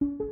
Música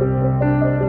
Música